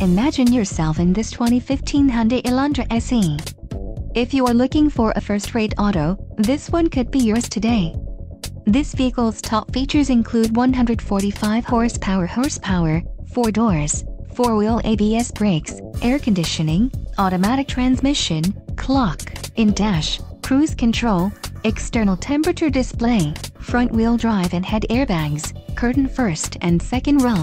Imagine yourself in this 2015 Hyundai Elantra SE. If you are looking for a first-rate auto, this one could be yours today. This vehicle's top features include 145 horsepower horsepower, 4 doors, 4-wheel ABS brakes, air conditioning, automatic transmission, clock, in-dash, cruise control, external temperature display, front-wheel drive and head airbags, curtain first and second row.